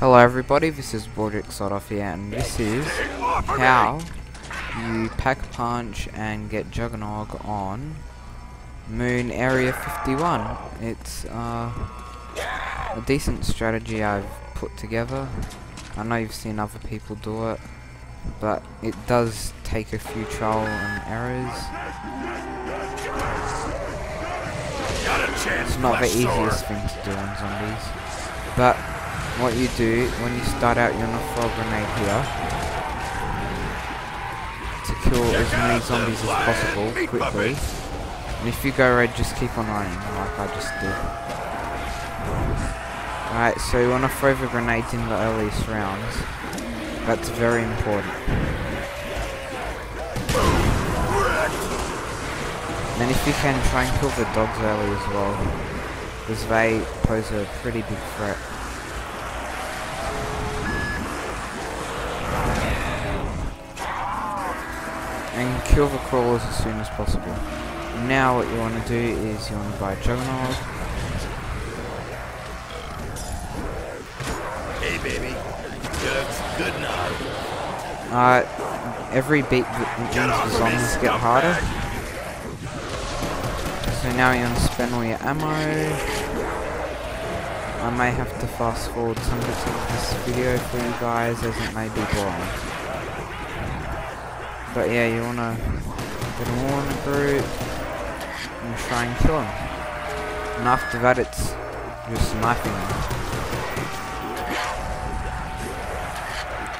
Hello everybody, this is Baldrick Sodoff here, and this is how you pack a punch and get Juggernog on Moon Area 51. It's uh, a decent strategy I've put together. I know you've seen other people do it, but it does take a few trial and errors. It's not the easiest thing to do on zombies, but what you do when you start out you're gonna throw a grenade here. To kill as many zombies as possible quickly. And if you go red just keep on running like I just did. Alright so you want to throw the grenades in the earliest rounds. That's very important. And then if you can try and kill the dogs early as well because they pose a pretty big threat kill the crawlers as soon as possible. Now what you want to do is you want to buy Juggernog. Hey baby, Jug's good now. Uh, every beat that the zombies get harder. So now you want to spend all your ammo. I may have to fast forward some bits of this video for you guys as it may be boring. But yeah, you wanna get them all in a group and try and kill them. And after that, it's just sniping them.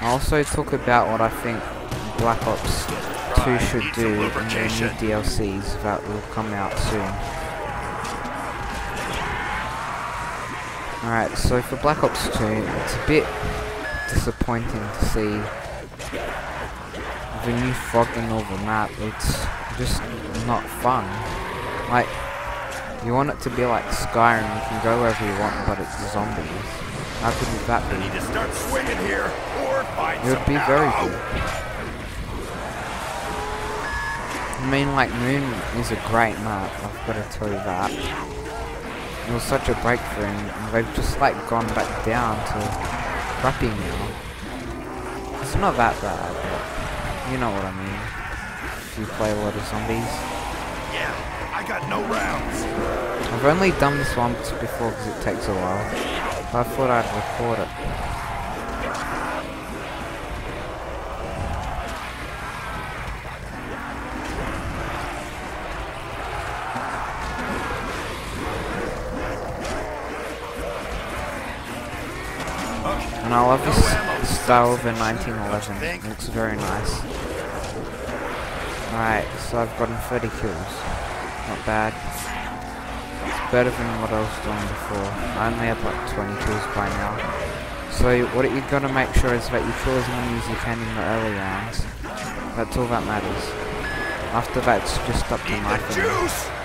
I also talk about what I think Black Ops 2 should do in the new DLCs that will come out soon. Alright, so for Black Ops 2, it's a bit disappointing to see the new fogging over map, it's just not fun. Like, you want it to be like Skyrim, you can go wherever you want, but it's zombies. How could that be? Need to start swinging here, or find It would be very good. I mean, like, Moon is a great map, I've got to tell you that. It was such a breakthrough, and they've just, like, gone back down to crappy now. It's not that bad, but you know what I mean. If you play a lot of zombies. Yeah, I got no rounds. I've only done this once before because it takes a while. I thought I'd record it. And I love this style of the 1911. It looks very nice. Alright, so I've gotten 30 kills. Not bad. It's better than what I was doing before. I only have like 20 kills by now. So what you gotta make sure is that you kill as many as you can in the early rounds. That's all that matters. After that, it's just up to Need the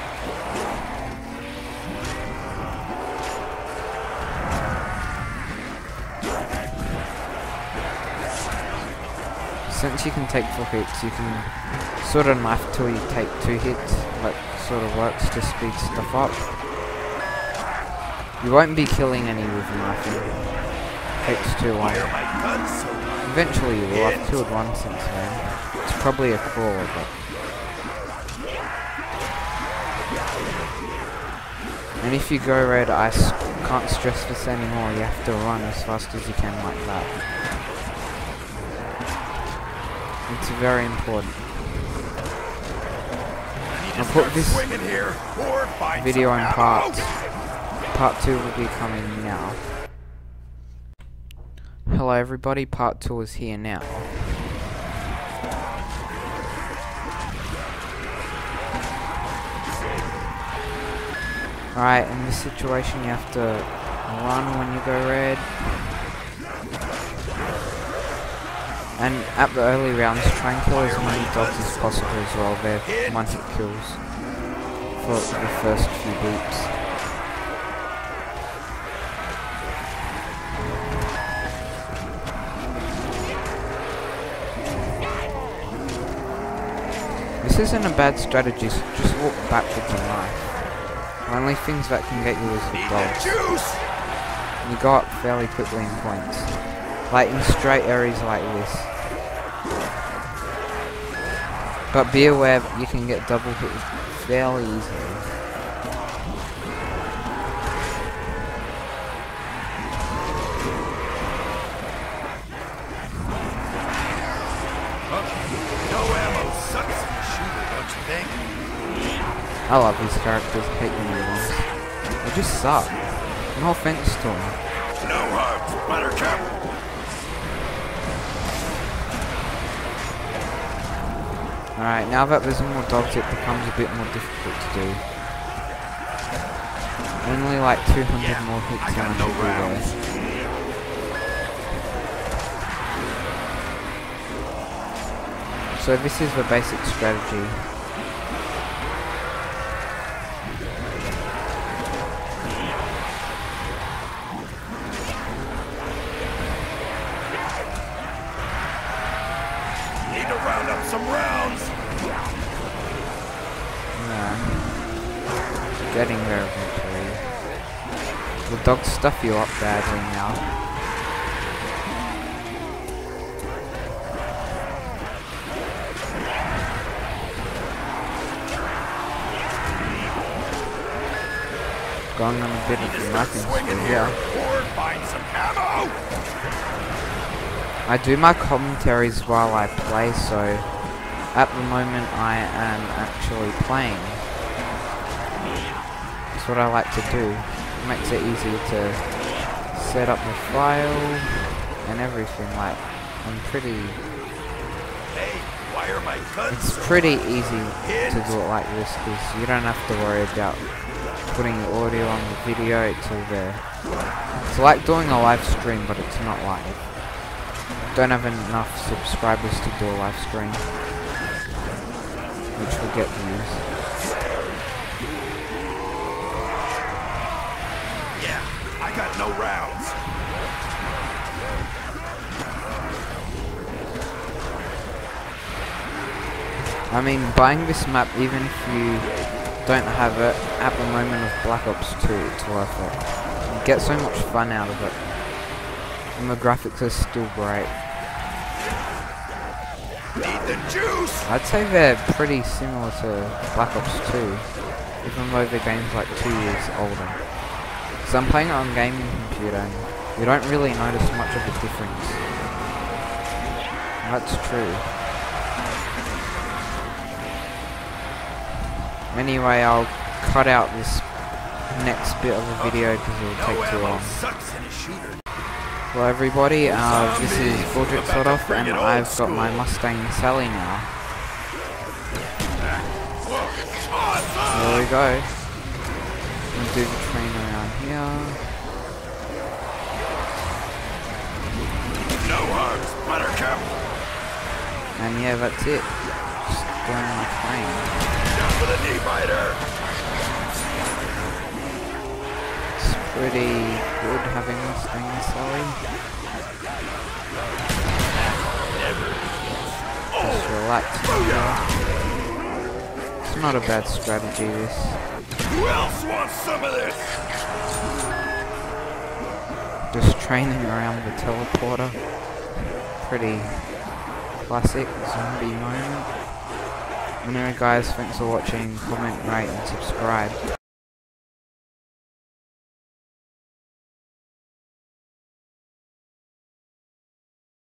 Since you can take four hits, you can sort of knife till you take two hits. That sort of works to speed stuff up. You won't be killing any with knifing. Takes too long. Eventually you will. I've killed one since then. It's probably a crawler, but... And if you go red, I can't stress this anymore. You have to run as fast as you can like that. It's very important. I need to I'll put this here, or find video in parts. Part 2 will be coming now. Hello everybody, part 2 is here now. Alright, in this situation you have to run when you go red. And at the early rounds, try and kill as many dogs as possible as well. They're one hit kills for the first few beeps. This isn't a bad strategy, so just walk backwards in life. The only things that can get you is the Need the dogs. juice. you go up fairly quickly in points. Like in straight areas like this. But be aware you can get double hit fairly easily. I love these characters, hate the new ones. They just suck. No offense to them. No hugs, Buttercup. Alright, now that there's more dogs it becomes a bit more difficult to do. Only like 200 more hits and I no be there. So this is the basic strategy. The dogs stuff you up badly now. Going on a bit of to a start spree here here. or find some ammo. I do my commentaries while I play, so at the moment I am actually playing. That's what I like to do. Makes it easier to set up the file and everything. Like, I'm pretty. Hey, why are my guns It's pretty easy to do it like this because you don't have to worry about putting the audio on the video. It's all there. It's like doing a live stream, but it's not live. Don't have enough subscribers to do a live stream, which will get views. Yeah, I got no rounds. I mean, buying this map, even if you don't have it at the moment of Black Ops 2, it's worth it. You get so much fun out of it. And the graphics are still great. Need the juice. I'd say they're pretty similar to Black Ops 2, even though the game's like two years older. So I'm playing it on gaming computer and you don't really notice much of a difference. That's true. Anyway, I'll cut out this next bit of the video because it'll take too long. sucks in a shooter. Well everybody, uh, this is! Baldrick to Sodoff and I've got my. Mustang Sally now. There we go. Do the train around here. No hugs, Buttercup. And yeah, that's it. Just going on a train. Down for the knee biter. It's pretty good having Mustang Sally. Just relax. It's not a bad strategy this. Who else wants some of this? Just training around the teleporter. Pretty classic zombie moment. Anyway guys, thanks for watching, comment, rate and subscribe.